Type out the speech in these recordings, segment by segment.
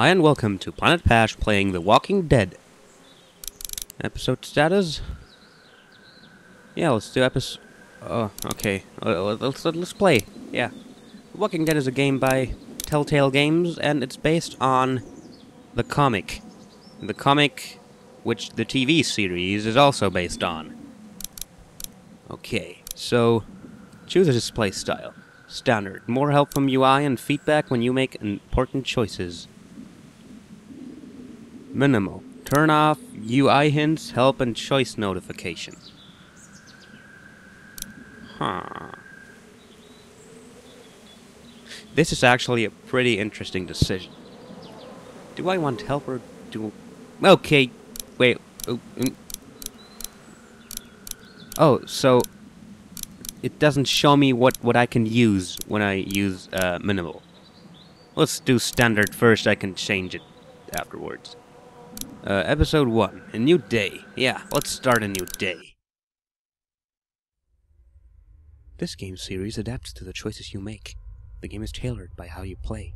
Hi and welcome to Planet Pash playing The Walking Dead. Episode status? Yeah, let's do episode. Oh, okay. Uh, Let's, let's play. Yeah. The Walking Dead is a game by Telltale Games, and it's based on the comic. The comic, which the TV series is also based on. Okay, so choose a display style. Standard. More help from UI and feedback when you make important choices. Minimal. Turn off UI hints, help, and choice notifications. Huh. This is actually a pretty interesting decision. Do I want help or do... Okay, wait. Oh, mm. oh so... It doesn't show me what, what I can use when I use uh, minimal. Let's do standard first, I can change it afterwards. Uh, episode 1. A new day. Yeah, let's start a new day. This game series adapts to the choices you make. The game is tailored by how you play.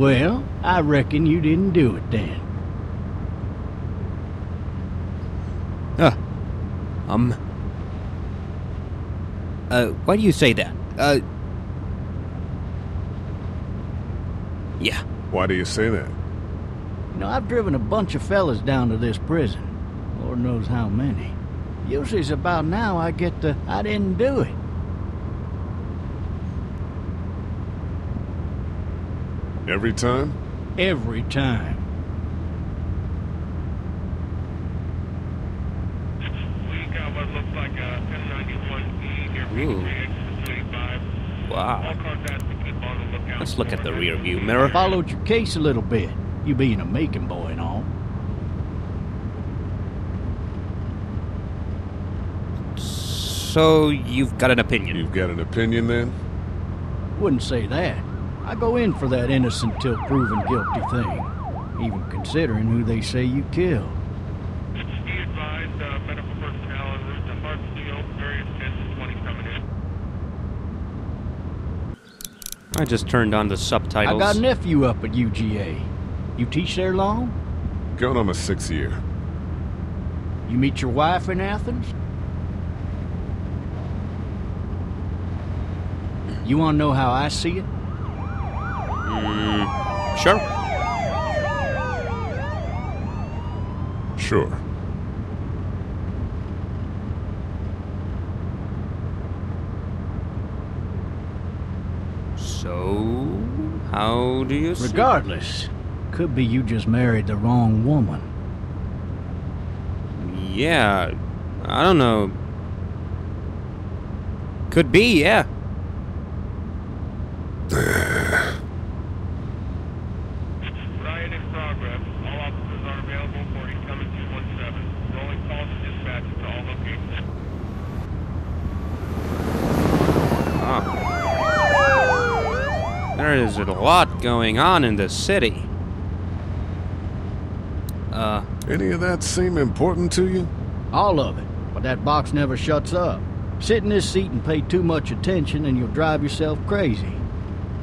Well, I reckon you didn't do it then. Uh, um. Uh, why do you say that? Uh. Yeah. Why do you say that? You know, I've driven a bunch of fellas down to this prison. Lord knows how many. Usually it's about now I get the I didn't do it. Every time? Every time. We got what looks like a 1091E near Ooh. Peachtree exit 35. All Wow. cars have to keep on the lookout. Let's look at the for rear view mirror. Followed your case a little bit. You being a Macon boy and all. So, you've got an opinion. You've got an opinion then? Wouldn't say that. I go in for that innocent till proven guilty thing. Even considering who they say you killed. Be advised, uh, medical personnel en route to Hartsfield, various 10 to 20 coming in. I just turned on the subtitles. I got a nephew up at UGA. You teach there long? Going on my sixth year. You meet your wife in Athens? You want to know how I see it? Mm, sure. Sure. So, how do you see? Regardless, could be you just married the wrong woman. Yeah, I don't know. Could be, yeah. Riot in progress. All officers are available for incoming 217. Rolling calls and dispatches to all locations. There is a lot going on in this city. Uh, Any of that seem important to you? All of it. But that box never shuts up. Sit in this seat and pay too much attention and you'll drive yourself crazy.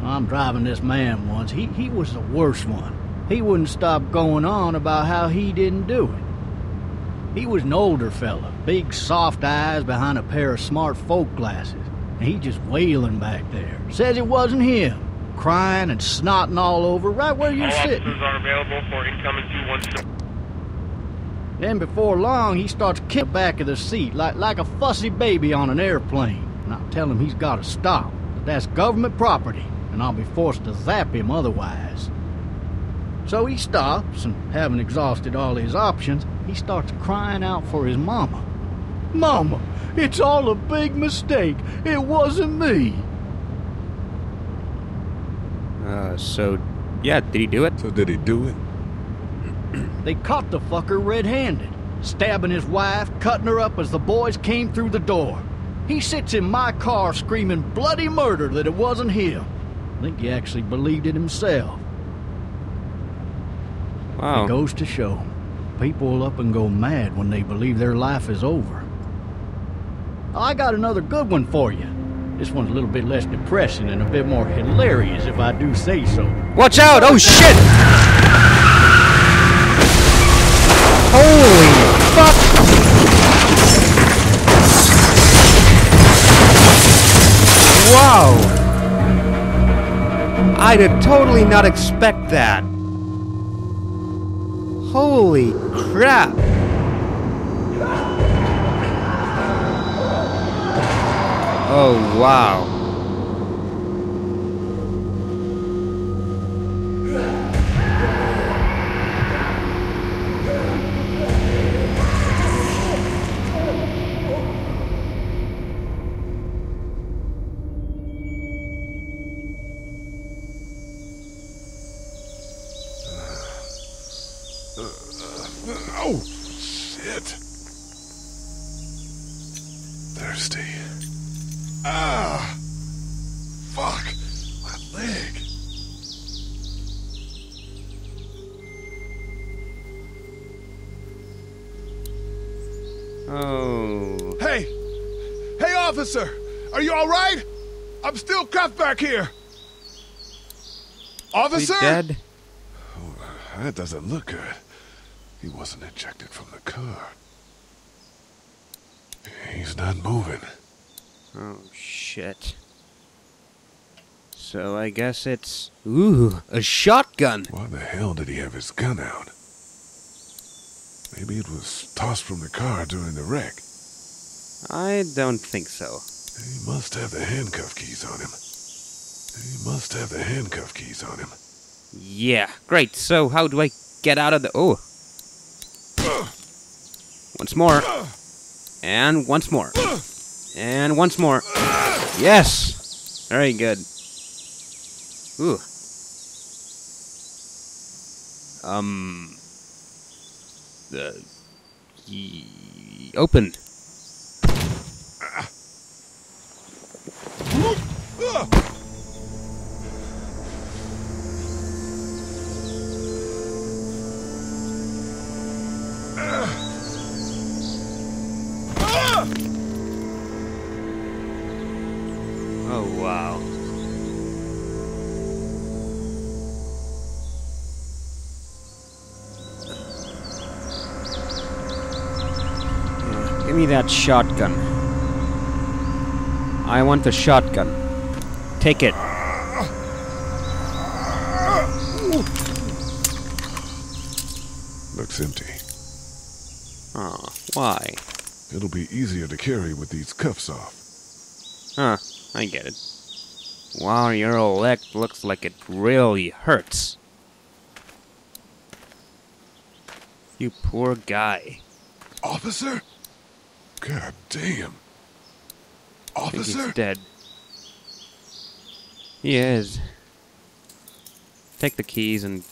I'm driving this man once. He, he was the worst one. He wouldn't stop going on about how he didn't do it. He was an older fella, big soft eyes behind a pair of smart folk glasses. And he just wailing back there. Says it wasn't him. Crying and snotting all over right where you're sitting. officers are available for incoming 217. Then before long, he starts kicking the back of the seat like, like a fussy baby on an airplane. And I tell him he's got to stop, that that's government property, and I'll be forced to zap him otherwise. So he stops, and having exhausted all his options, he starts crying out for his mama. Mama, it's all a big mistake. It wasn't me. Uh, so, yeah, did he do it? So did he do it? They caught the fucker red-handed, stabbing his wife, cutting her up as the boys came through the door. He sits in my car screaming bloody murder that it wasn't him. I think he actually believed it himself. Wow. It goes to show, people will up and go mad when they believe their life is over. I got another good one for you. This one's a little bit less depressing and a bit more hilarious, if I do say so. Watch out! Oh shit! Holy fuck! Wow! I did totally not expect that. Holy crap! Oh wow. Back here! Officer? he dead? Oh, that doesn't look good. He wasn't ejected from the car. He's not moving. Oh shit. So I guess it's ooh a shotgun. Why the hell did he have his gun out? Maybe it was tossed from the car during the wreck. I don't think so. He must have the handcuff keys on him. He must have the handcuff keys on him. Yeah, great. So how do I get out of the? Oh. Once more. And once more. And once more. Yes. Very good. Ooh. Um. The. ye- Open. Oh me that shotgun. I want the shotgun. Take it. Looks empty. Oh, why? It'll be easier to carry with these cuffs off. Huh, I get it. Wow, your old leg looks like it really hurts. You poor guy. Officer? God damn. Think he's Officer? dead. He is. Take the keys and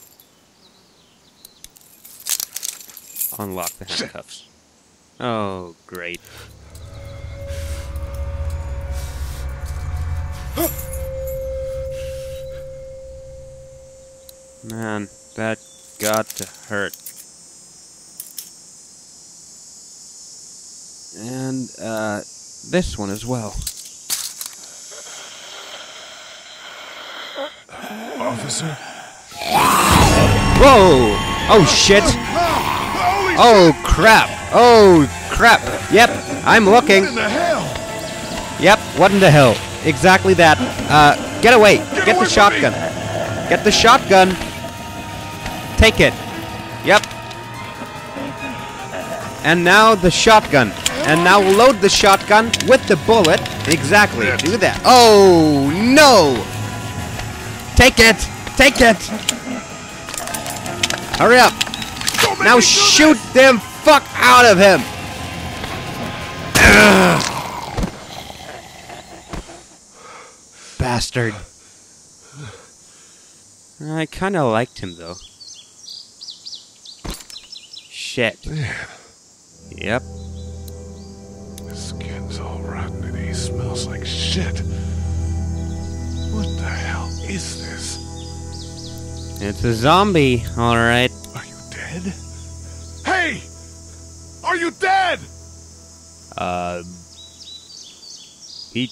unlock the handcuffs. Oh, great. Man, that got to hurt. And, uh, this one as well. Officer? Whoa! Oh shit! Oh crap! Oh crap! Yep, I'm looking. shit in the hell? Yep, what in the hell? Exactly that. Uh, get away! Get, away the shotgun! Get the shotgun! Take it! Yep. And now the shotgun. And now load the shotgun with the bullet. Exactly. Do that. Oh, no! Take it! Take it! Hurry up! Now shoot this! them fuck out of him! Bastard. I kinda liked him though. Shit. Man, Yep. His skin's all rotten and he smells like shit. What the hell is this? It's a zombie, alright. Are you dead? Hey! Are you dead? Uh. He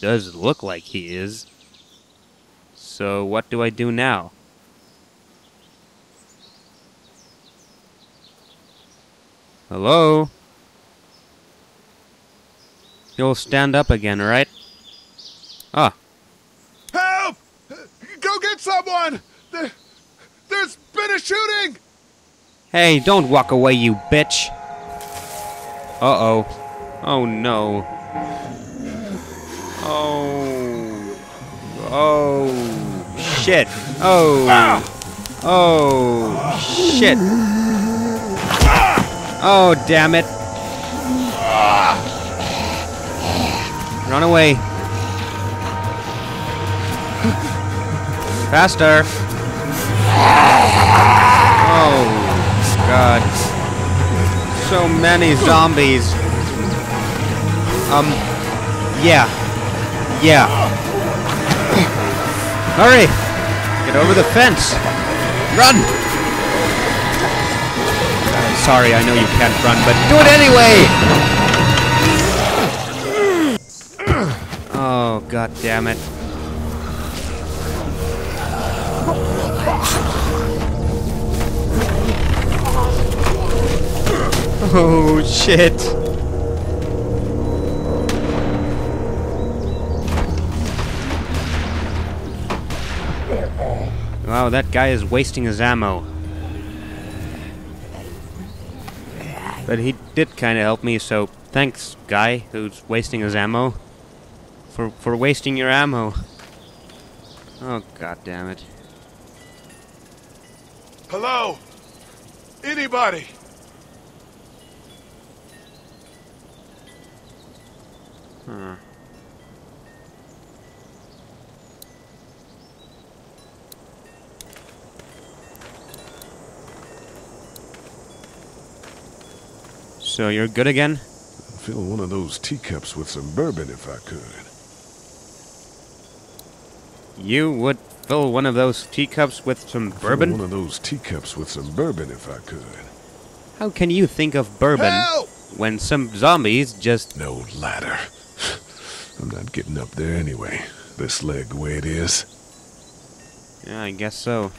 does look like he is. So, what do I do now? Hello? You'll stand up again, right? Ah, Help! Go get someone! There, there's been a shooting! Hey, don't walk away, you bitch! Uh-oh. Oh, no. Oh. Oh. Shit. Oh. Oh. Shit. Oh, damn it. Run away. Faster. Oh, God. So many zombies. Um, yeah. Yeah. Hurry! Get over the fence! Run! Uh, sorry, I know you can't run, but do it anyway! God damn it. Oh, shit. Wow, that guy is wasting his ammo. But he did kind of help me, so thanks, guy who's wasting his ammo. For, for wasting your ammo. Oh, god damn it. Hello? Anybody? Huh. So you're good again? Fill one of those teacups with some bourbon if I could. You would fill one of those teacups with some Fill bourbon? one of those teacups with some bourbon if I could. How can you think of bourbon Help! when some zombies just No ladder. I'm not getting up there anyway. This leg the way it is. Yeah, I guess so.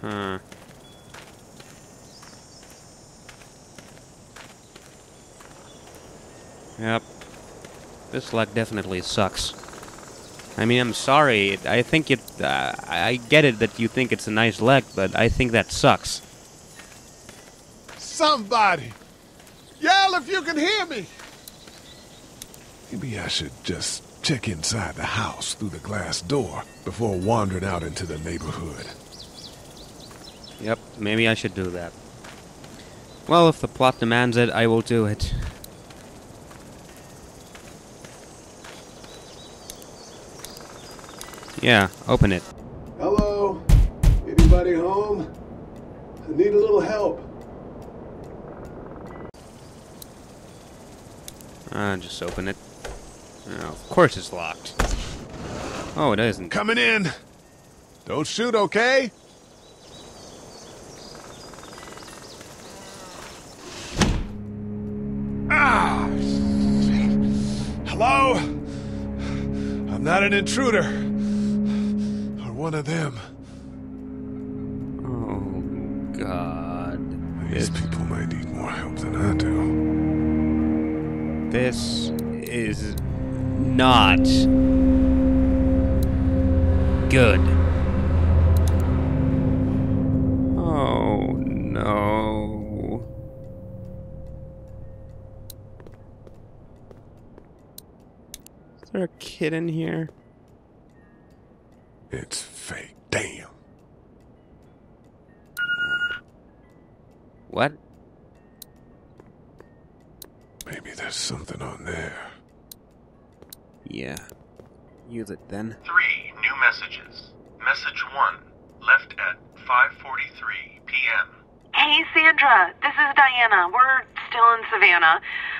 Huh. Yep. This luck definitely sucks. I mean, I'm sorry. I think it. Uh, I get it that you think it's a nice leg, but I think that sucks. Somebody! Yell if you can hear me! Maybe I should just check inside the house through the glass door before wandering out into the neighborhood. Yep, maybe I should do that. Well, if the plot demands it, I will do it. Yeah, open it. Hello? Anybody home? I need a little help. Uh, just open it. Oh, of course it's locked. Oh, it isn't. Coming in. Don't shoot, okay? Ah! Hello? I'm not an intruder one of them. Oh, God. These this, people may need more help than I do. This is not good. Oh, no. Is there a kid in here? It's What? Maybe there's something on there. Yeah. Use it then. Three new messages. Message one, left at 5:43 p.m. Hey, Sandra. This is Diana. We're still in Savannah.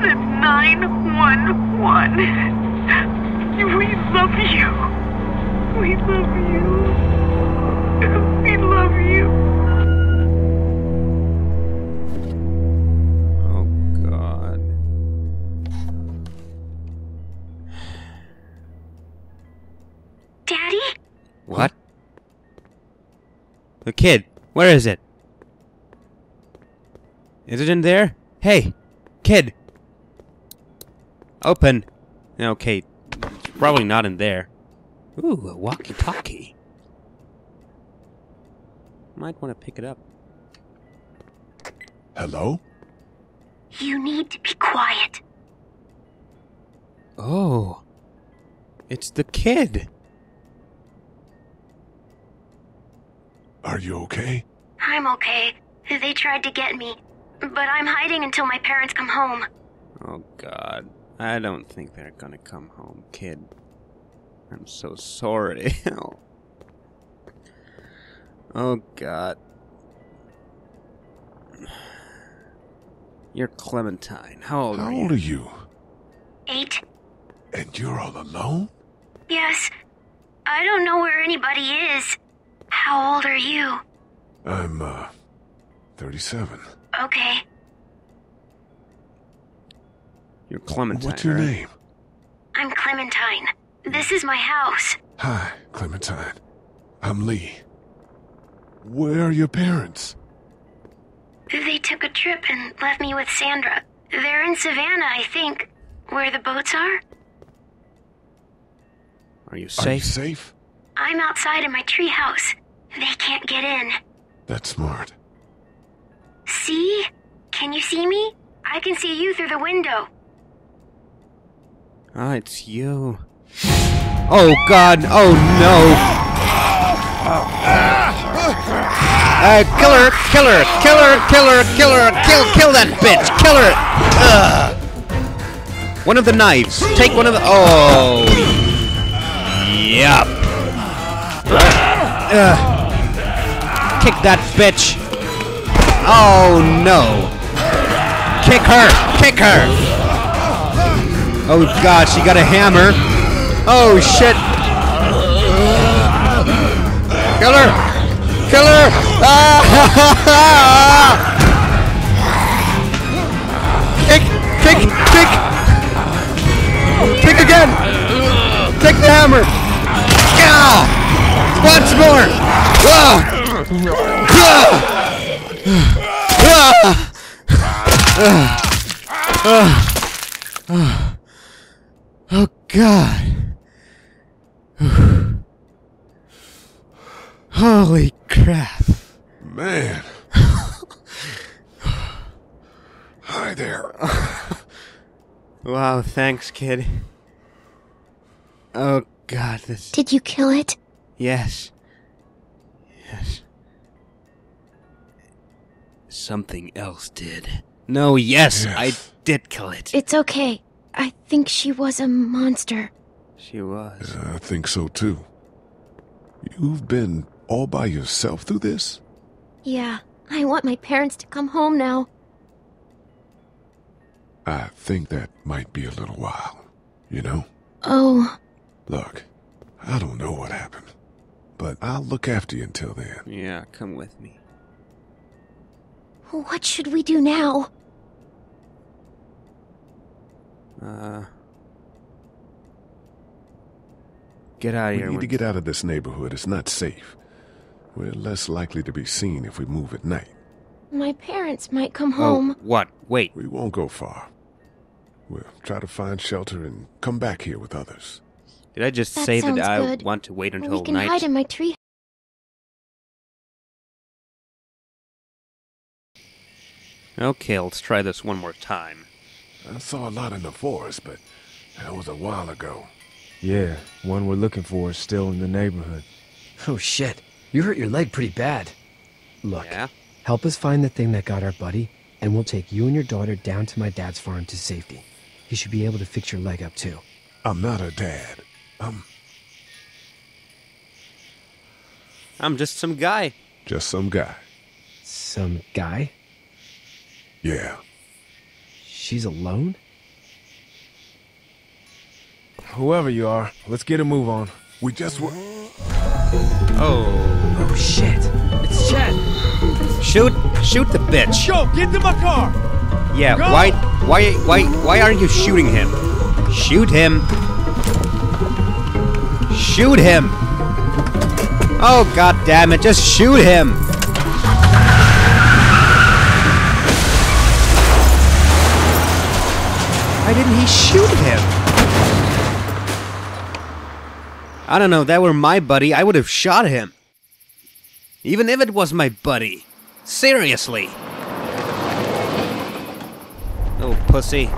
That's 911. We love you. We love you. We love you. Oh god. Daddy? What? The kid. Where is it? Is it in there? Hey, kid. Open. Okay, it's probably not in there. Ooh, a walkie-talkie. Might want to pick it up. Hello? You need to be quiet. Oh, it's the kid. Are you okay? I'm okay. They tried to get me, but I'm hiding until my parents come home. Oh God, I don't think they're gonna come home, kid. I'm so sorry. oh God. You're Clementine. How old How are old are you? Eight? And you're all alone? Yes. I don't know where anybody is. How old are you? I'm, uh, 37. Okay. You're Clementine. What's your right? name? I'm Clementine. This is my house. Hi, Clementine. I'm Lee. Where are your parents? They took a trip and left me with Sandra. They're in Savannah, I think. Where the boats are? Are you safe? Are you safe? safe? I'm outside in my treehouse. They can't get in. That's smart. See? Can you see me? I can see you through the window. Ah, it's you. Oh God! Oh no! Uh, kill her! Kill her! Kill her! Kill her! Kill her! Kill! Kill that bitch! Kill her! One of the knives. Take one of the. Oh. Yup. Ugh. Kick that bitch. Oh no. Kick her! Kick her! Oh god, she got a hammer. Oh shit. Kill her! Kill her! Ah! kick! Kick! Kick! Kick again! Take the hammer! Ah! Once more! Ah! Ah! Ah! Oh God. Holy crap. Man. Hi there. Wow, thanks, kid. Oh God, this. Did you kill it? Yes. Yes. Something else did. No, yes, Yes. I did kill it. It's okay. I think she was a monster. She was. I think so too. You've been all by yourself through this? Yeah, I want my parents to come home now. I think that might be a little while. You know? Oh, Look, I don't know what happened, but I'll look after you until then. Yeah, come with me. what should we do now? Uh. Get out of We here. need to get out of this neighborhood. It's not safe. We're less likely to be seen if we move at night. My parents might come home. Oh, home. what? Wait. We won't go far. We'll try to find shelter and come back here with others. Did I just That say that I good. want to wait until night? we can night? hide in my tree. Okay, let's try this one more time. I saw a lot in the forest, but that was a while ago. Yeah, one we're looking for is still in the neighborhood. Oh shit, you hurt your leg pretty bad. Look, Yeah? help us find the thing that got our buddy, and we'll take you and your daughter down to my dad's farm to safety. He should be able to fix your leg up too. I'm not a dad. I'm I'm just some guy. just some guy. Some guy? Yeah. She's alone? Whoever you are, let's get a move on. We just were. Oh. Oh shit! It's Chet! Shoot! Shoot the bitch! Yo, get to my car! Yeah, Go! why, why, why, why aren't you shooting him? Shoot him! Shoot him! Oh god damn it! Just shoot him! Why didn't he shoot him? I don't know. That were my buddy, I would have shot him. Even if it was my buddy. Seriously. Little pussy.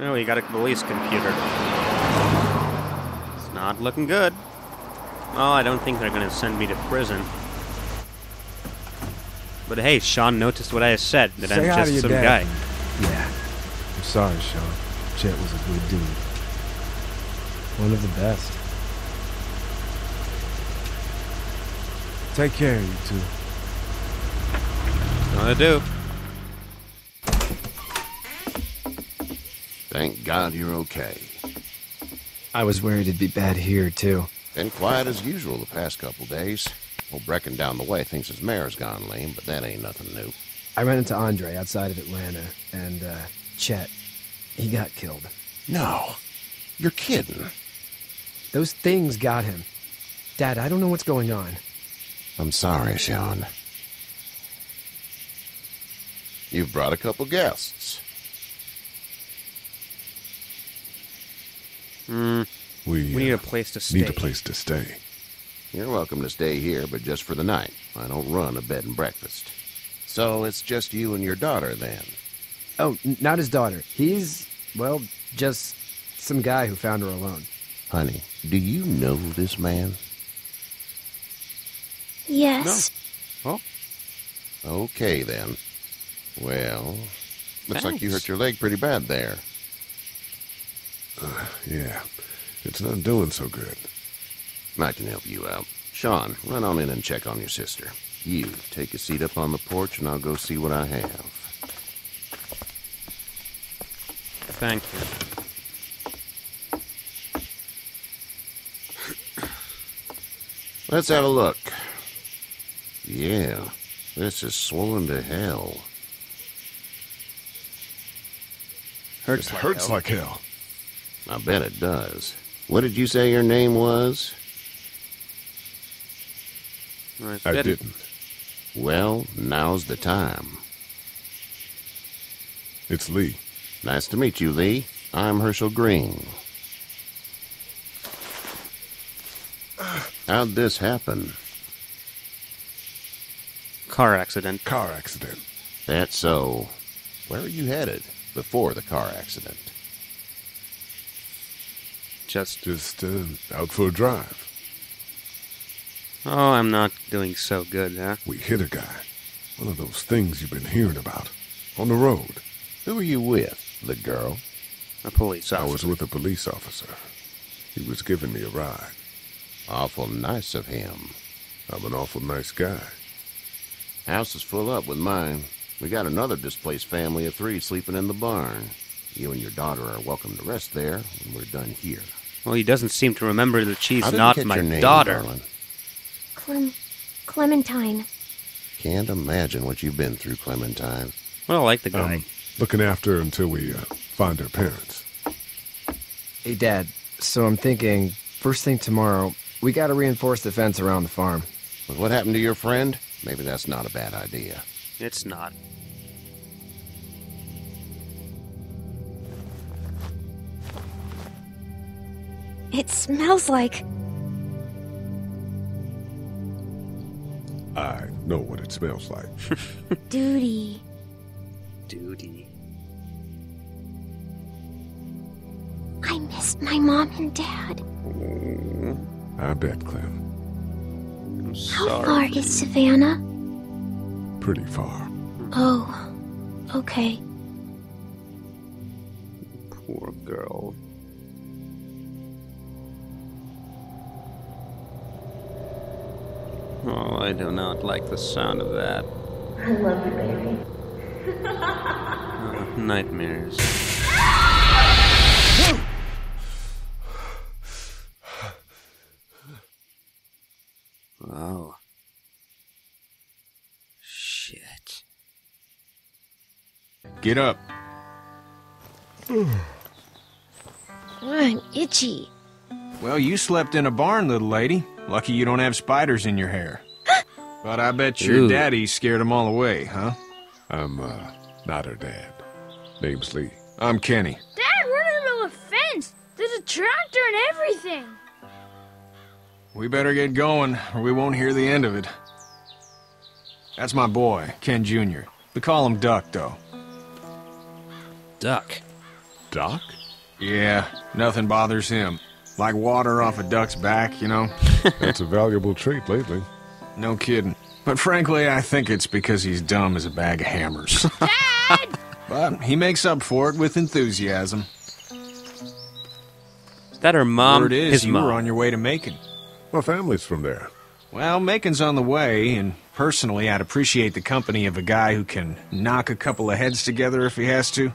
Oh, you got a police computer. It's not looking good. Oh, I don't think they're gonna send me to prison. But hey, Shawn noticed what I said, that Say I'm just some dad. guy. Yeah, I'm sorry, Shawn. Chet was a good dude. one of the best. Take care of you two. Gonna do. Thank God you're okay. I was worried it'd be bad here too. Been quiet as usual the past couple days. Old Brecken down the way thinks his mare's gone lame, but that ain't nothing new. I ran into Andre outside of Atlanta, and uh, Chet, he got killed. No. You're kidding. Those things got him. Dad, I don't know what's going on. I'm sorry, Shawn. You've brought a couple guests. Hmm. We, We need uh, a place to stay. need a place to stay. You're welcome to stay here, but just for the night. I don't run a bed and breakfast. So it's just you and your daughter then. Oh, n- not his daughter. He's, well, just some guy who found her alone. Honey, do you know this man? Yes. No. Oh. Okay then. Well, looks like you hurt your leg pretty bad there. Uh, yeah. It's not doing so good. I can help you out. Shawn, run on in and check on your sister. You, take a seat up on the porch and I'll go see what I have. Thank you. Let's have a look. Yeah, this is swollen to hell. Hurts It like hurts hell. like hell. I bet it does. What did you say your name was? I, I said it. didn't. Well, now's the time. It's Lee. Nice to meet you, Lee. I'm Hershel Greene. How'd this happen? Car accident. Car accident. That's so. Where are you headed before the car accident? Just. Just uh, out for a drive. Oh, I'm not doing so good, huh? We hit a guy. One of those things you've been hearing about. On the road. Who are you with? The girl? A police officer. I was with a police officer. He was giving me a ride. Awful nice of him. I'm an awful nice guy. House is full up with mine. We got another displaced family of three sleeping in the barn. You and your daughter are welcome to rest there when we're done here. Well, he doesn't seem to remember that she's didn't my your name, daughter. darling. Clem. Clementine. Can't imagine what you've been through, Clementine. Well, I like the guy. I'm looking after her until we uh, find her parents. Hey, Dad. So I'm thinking, first thing tomorrow, we gotta reinforce the fence around the farm. With what happened to your friend, maybe that's not a bad idea. It's not. It smells like. I know what it smells like. duty. Duty. I missed my mom and dad. I bet, Clem. I'm How far is Savannah? Pretty far. Oh, okay. Poor girl. Oh, I do not like the sound of that. I love you, baby. Oh, nightmares. Oh. Shit. Get up. I'm itchy. Well, you slept in a barn, little lady. Lucky you don't have spiders in your hair. but I bet your Ooh. daddy scared them all away, huh? I'm, uh, not her dad. Name's Lee. I'm Kenny. Dad, we're in the middle of a fence. There's a tractor and everything. We better get going, or we won't hear the end of it. That's my boy, Ken Jr. We call him Duck, though. Duck? Duck? Yeah, nothing bothers him. Like water off a duck's back, you know? That's a valuable trait lately. No kidding. But frankly, I think it's because he's dumb as a bag of hammers. Dad! but he makes up for it with enthusiasm. Is that her mom? Word is, His you mom. were on your way to Macon. My family's from there. Well, Macon's on the way, and personally, I'd appreciate the company of a guy who can knock a couple of heads together if he has to.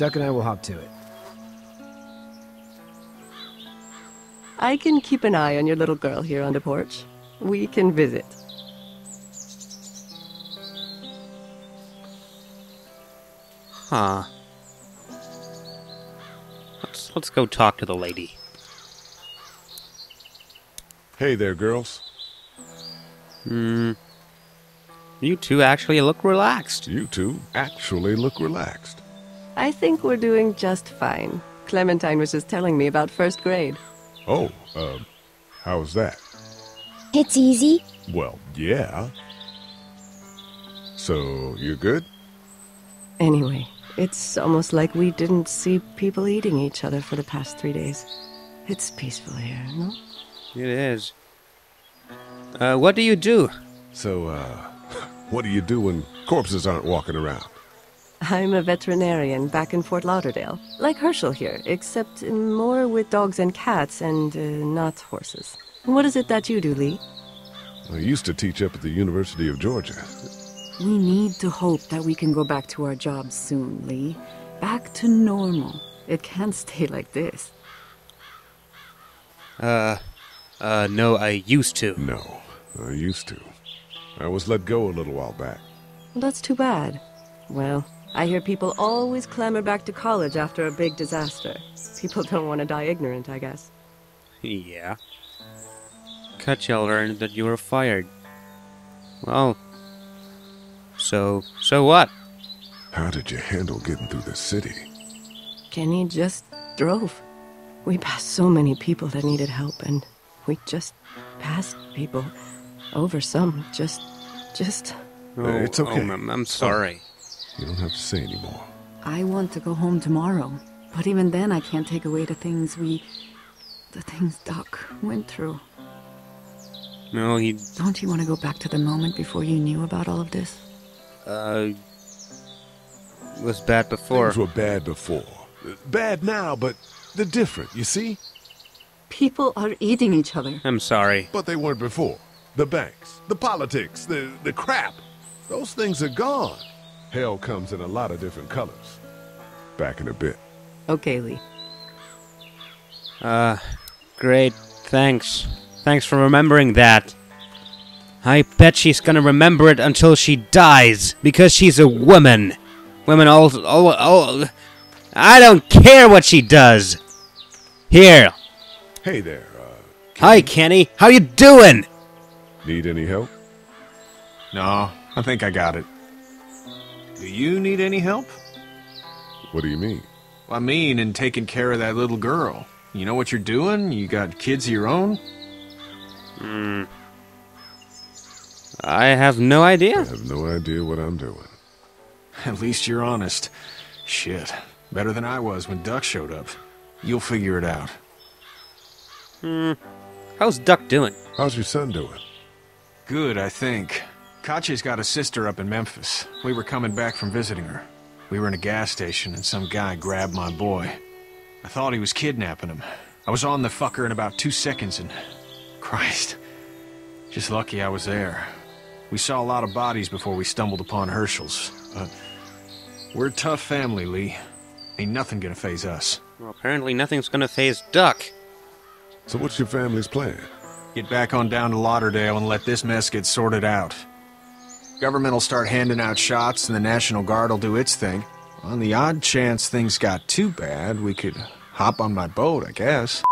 Duck and I will hop to it. I can keep an eye on your little girl here on the porch. We can visit. Huh. Let's let's go talk to the lady. Hey there, girls. Hmm. You two actually look relaxed. You two actually look relaxed. I think we're doing just fine. Clementine was just telling me about first grade. Oh, uh, how's that? It's easy. Well, yeah. So, you're good? Anyway, it's almost like we didn't see people eating each other for the past three days. It's peaceful here, no? It is. Uh, what do you do? So, uh, what do you do when corpses aren't walking around? I'm a veterinarian back in Fort Lauderdale, like Hershel here, except more with dogs and cats and uh, not horses. What is it that you do, Lee? I used to teach up at the University of Georgia. We need to hope that we can go back to our jobs soon, Lee. Back to normal. It can't stay like this. Uh, uh, no, I used to. No, I used to. I was let go a little while back. Well, that's too bad. Well, I hear people always clamor back to college after a big disaster. People don't want to die ignorant, I guess. Yeah. Kutchel learned that you were fired. Well, so, so what? How did you handle getting through the city? Kenny just drove. We passed so many people that needed help, and We just passed people over some. Just, just. Oh, it's okay. oh, I'm, I'm sorry. You don't have to say anymore. I want to go home tomorrow, but even then I can't take away the things we. the things Doc went through. No, he. Don't you want to go back to the moment before you knew about all of this? Uh. was bad before. Things were bad before. Bad now, but they're different, you see? People are eating each other. I'm sorry. But they weren't before. The banks, the politics, the, the crap. Those things are gone. Hell comes in a lot of different colors. Back in a bit. Okay, Lee. Uh, great. Thanks. Thanks for remembering that. I bet she's gonna remember it until she dies, because she's a woman. Women all, all, all. I don't care what she does. Here. Hey there, uh, Hi, Kenny. How you doing? need any help? No, I think I got it. Do you need any help? What do you mean? I mean, in taking care of that little girl. You know what you're doing? You got kids of your own? Hmm. I have no idea. I have no idea what I'm doing. At least you're honest. Shit. Better than I was when Duck showed up. You'll figure it out. Hmm. How's Duck doing? How's your son doing? Good, I think. Katjaa's got a sister up in Memphis. We were coming back from visiting her. We were in a gas station and some guy grabbed my boy. I thought he was kidnapping him. I was on the fucker in about two seconds and... Christ. Just lucky I was there. We saw a lot of bodies before we stumbled upon Hershel's. But we're a tough family, Lee. Ain't nothing gonna phase us. Well, apparently nothing's gonna phase Duck. So what's your family's plan? Get back on down to Lauderdale and let this mess get sorted out. Government will start handing out shots and the National Guard will do its thing. On the odd chance things got too bad, we could hop on my boat, I guess.